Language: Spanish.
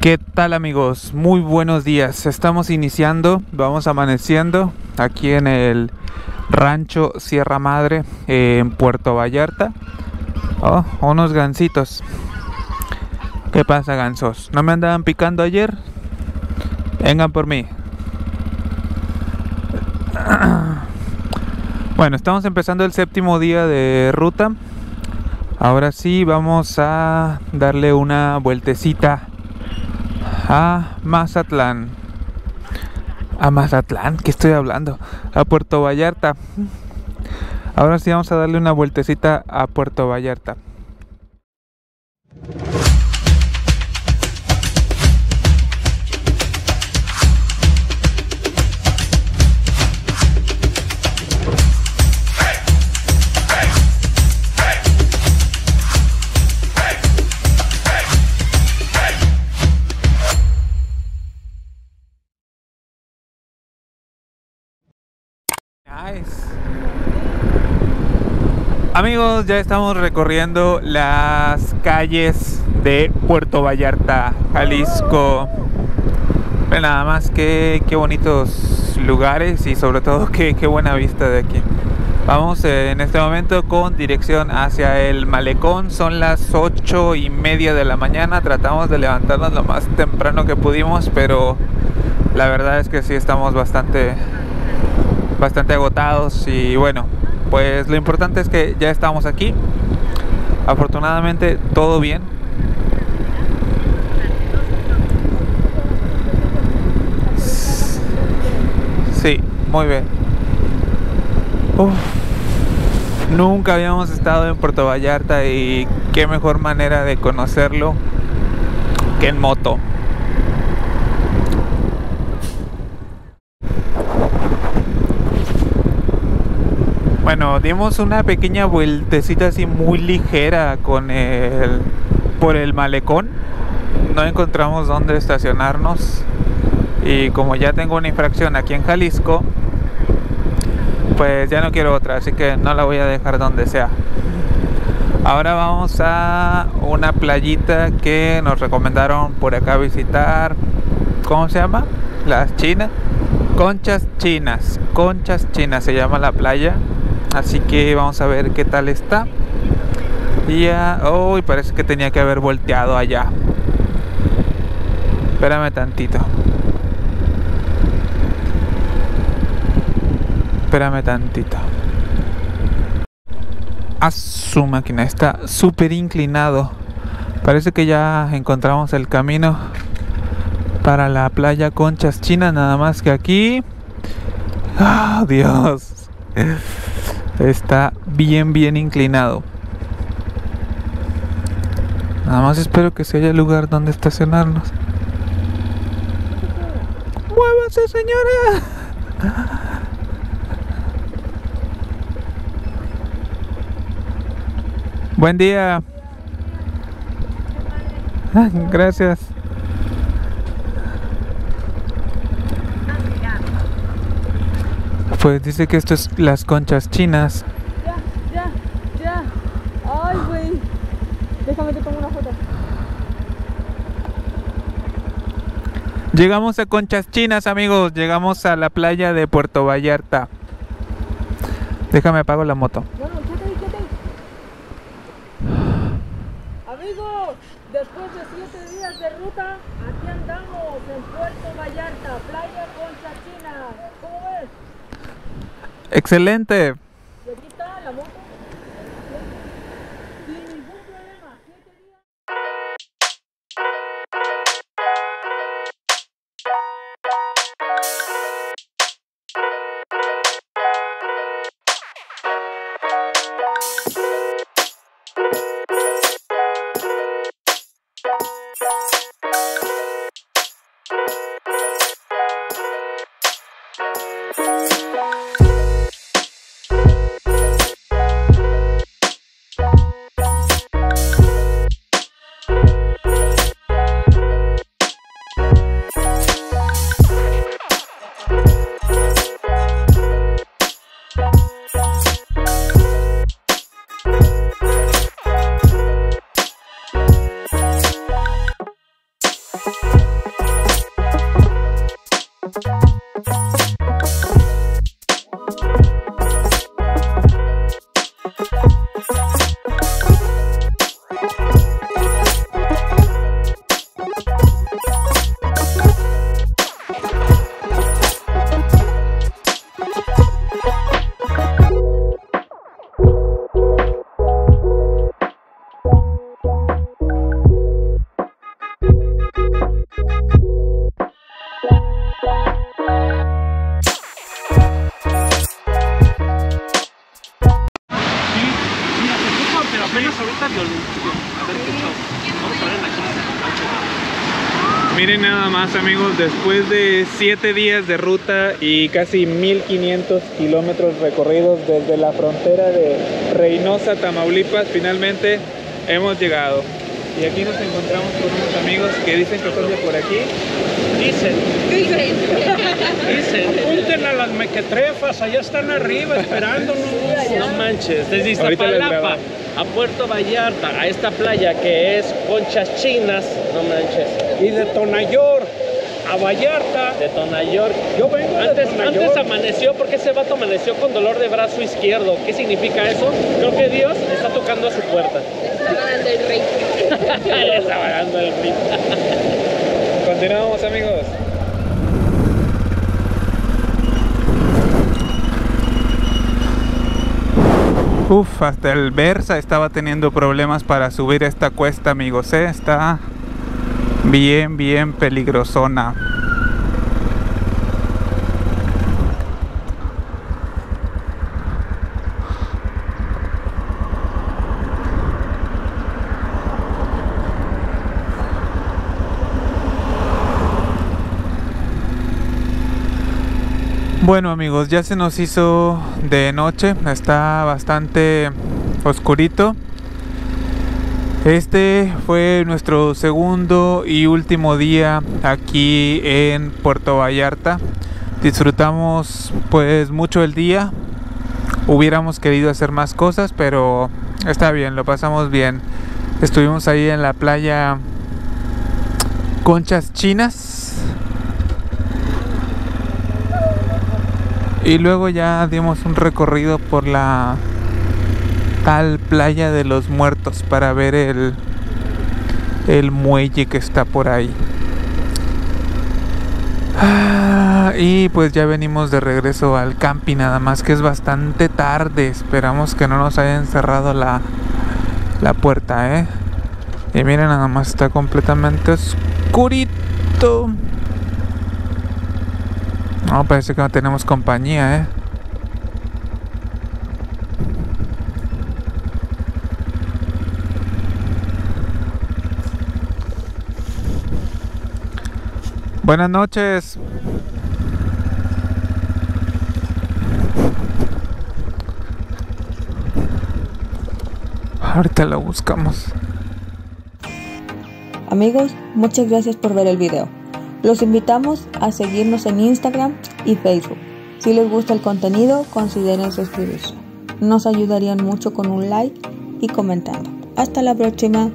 ¿Qué tal amigos? Muy buenos días. Estamos iniciando, vamos amaneciendo aquí en el rancho Sierra Madre en Puerto Vallarta. Oh, unos gansitos. ¿Qué pasa gansos? ¿No me andaban picando ayer? Vengan por mí. Bueno, estamos empezando el séptimo día de ruta. Ahora sí, vamos a darle una vueltecita a Mazatlán. A Mazatlán, ¿qué estoy hablando? A Puerto Vallarta. Ahora sí vamos a darle una vueltecita a Puerto Vallarta. Amigos, ya estamos recorriendo las calles de Puerto Vallarta, Jalisco. Ve nada más que qué bonitos lugares y sobre todo qué, qué buena vista de aquí. Vamos eh, en este momento con dirección hacia el malecón. Son las ocho y media de la mañana. Tratamos de levantarnos lo más temprano que pudimos, pero la verdad es que sí estamos bastante bastante agotados y bueno, pues lo importante es que ya estamos aquí. Afortunadamente todo bien. Sí, muy bien. Uf, nunca habíamos estado en Puerto Vallarta y qué mejor manera de conocerlo que en moto. Bueno, dimos una pequeña vueltecita así muy ligera con el por el malecón. No encontramos dónde estacionarnos y como ya tengo una infracción aquí en Jalisco, pues ya no quiero otra, así que no la voy a dejar donde sea. Ahora vamos a una playita que nos recomendaron por acá visitar. ¿Cómo se llama? Las chinas. Conchas chinas. Conchas chinas se llama la playa. Así que vamos a ver qué tal está. Y ya. Oh, parece que tenía que haber volteado allá. Espérame tantito. Espérame tantito. A su máquina está súper inclinado. Parece que ya encontramos el camino para la playa Conchas Chinas. Nada más que aquí. ¡Ah, Dios! Está bien, bien inclinado. Nada más espero que se haya lugar donde estacionarnos. ¡Muévase, señora! Buen día. Gracias. Pues dice que esto es las conchas chinas. Ya, ya, ya. Ay, güey. Déjame te tomo una foto. Llegamos a Conchas Chinas, amigos. Llegamos a la playa de Puerto Vallarta. Déjame apago la moto. Bueno, quédate ahí, quédate ahí. Amigos, después de siete días de ruta, aquí andamos en Puerto Vallarta, playa Concha China. ¿Cómo ves? Excelente. Miren nada más amigos, después de 7 días de ruta y casi 1500 kilómetros recorridos desde la frontera de Reynosa, Tamaulipas, finalmente hemos llegado. Y aquí nos encontramos con unos amigos que dicen que son de por aquí. Dicen. Dicen. Dicen. Junten a las mequetrefas, allá están arriba esperándonos. No manches, desde Iztapalapa a Puerto Vallarta, a esta playa que es Conchas Chinas, no manches. Y de Tonayor a Vallarta. De Tonayor. Yo vengo antes, Antes amaneció, porque ese vato amaneció con dolor de brazo izquierdo. ¿Qué significa eso? Creo que Dios está tocando a su puerta. Estaba dando el rey. Estaba dando el rey. Continuamos amigos. Uf, hasta el Versa estaba teniendo problemas para subir esta cuesta, amigos. ¿eh? Está bien, bien peligrosona. Bueno amigos, ya se nos hizo de noche, está bastante oscurito. Este fue nuestro segundo y último día aquí en Puerto Vallarta. Disfrutamos pues mucho el día. Hubiéramos querido hacer más cosas, pero está bien, lo pasamos bien. Estuvimos ahí en la playa Conchas Chinas Y luego ya dimos un recorrido por la tal playa de los muertos para ver el, el muelle que está por ahí. Ah, y pues ya venimos de regreso al camping, nada más que es bastante tarde. Esperamos que no nos hayan cerrado la, la puerta, ¿eh? Y miren, nada más está completamente oscurito. No, parece que no tenemos compañía, ¿eh? Buenas noches. Ahorita lo buscamos. Amigos, muchas gracias por ver el video. Los invitamos a seguirnos en Instagram y Facebook. Si les gusta el contenido, consideren suscribirse. Nos ayudarían mucho con un like y comentando. Hasta la próxima.